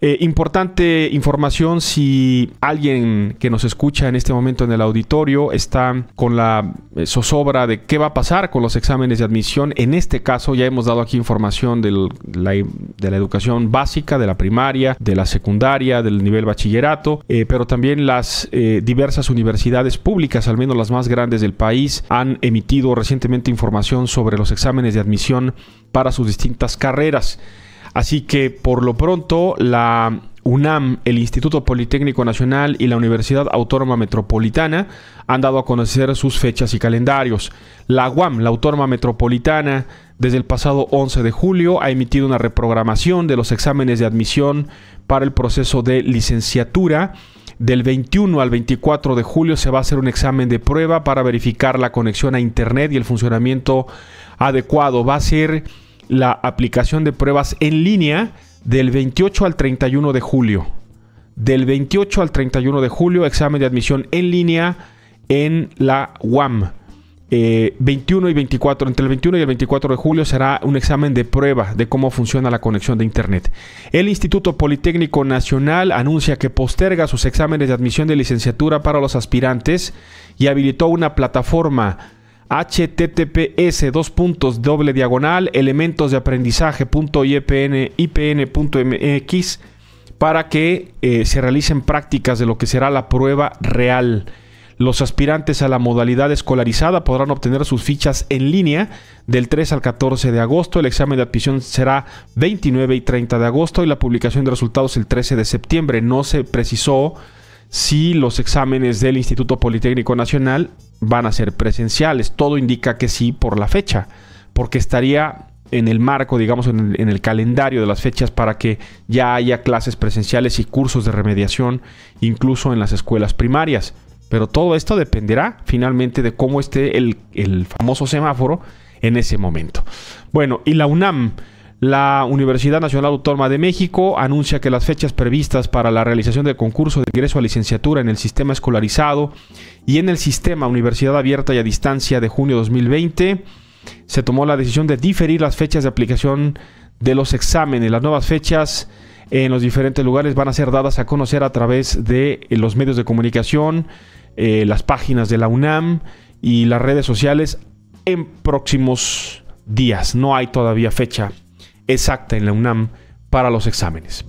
Eh, importante información si alguien que nos escucha en este momento en el auditorio está con la eh, zozobra de qué va a pasar con los exámenes de admisión. En este caso ya hemos dado aquí información de la educación básica, de la primaria, de la secundaria, del nivel bachillerato, eh, pero también las diversas universidades públicas, al menos las más grandes del país, han emitido recientemente información sobre los exámenes de admisión para sus distintas carreras. Así que por lo pronto la UNAM, el Instituto Politécnico Nacional y la Universidad Autónoma Metropolitana han dado a conocer sus fechas y calendarios. La UAM, la Autónoma Metropolitana, desde el pasado 11 de julio ha emitido una reprogramación de los exámenes de admisión para el proceso de licenciatura. Del 21 al 24 de julio se va a hacer un examen de prueba para verificar la conexión a Internet y el funcionamiento adecuado. Va a ser la aplicación de pruebas en línea del 28 al 31 de julio. Del 28 al 31 de julio, examen de admisión en línea en la UAM. 21 eh, y 24, entre el 21 y el 24 de julio será un examen de prueba de cómo funciona la conexión de Internet. El Instituto Politécnico Nacional anuncia que posterga sus exámenes de admisión de licenciatura para los aspirantes y habilitó una plataforma https dos puntos doble diagonal elementos de aprendizaje ipn.mx para que eh, se realicen prácticas de lo que será la prueba real. Los aspirantes a la modalidad escolarizada podrán obtener sus fichas en línea del 3 al 14 de agosto. El examen de admisión será 29 y 30 de agosto y la publicación de resultados el 13 de septiembre. No se precisó si los exámenes del Instituto Politécnico Nacional van a ser presenciales. Todo indica que sí por la fecha, porque estaría en el marco, digamos, en el, calendario de las fechas para que ya haya clases presenciales y cursos de remediación, incluso en las escuelas primarias. Pero todo esto dependerá finalmente de cómo esté el, famoso semáforo en ese momento. Bueno, y la UNAM la Universidad Nacional Autónoma de México anuncia que las fechas previstas para la realización del concurso de ingreso a licenciatura en el sistema escolarizado y en el sistema Universidad Abierta y a Distancia de junio 2020 se tomó la decisión de diferir las fechas de aplicación de los exámenes. Las nuevas fechas en los diferentes lugares van a ser dadas a conocer a través de los medios de comunicación, eh, las páginas de la UNAM y las redes sociales en próximos días. No hay todavía fecha exacta en la UNAM para los exámenes.